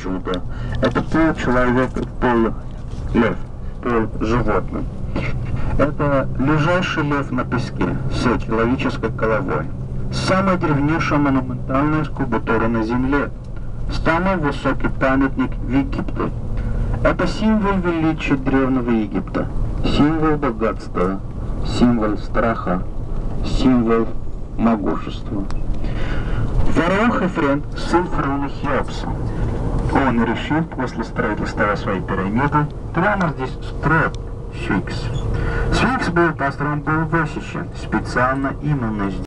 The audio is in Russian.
чудо. Это пол человека, пол лев, пол животное. Это лежащий лев на песке с человеческой головой. Самая древнейшая монументальная скульптура на земле. Самый высокий памятник в Египте. Это символ величия древнего Египта. Символ богатства, символ страха, символ могущества. Фараон Хефрен, сын фараона Хеопса. Он решил после строительства своей пирамиды прямо здесь строить сфинкс. Сфинкс был построен был высечен специально именно здесь.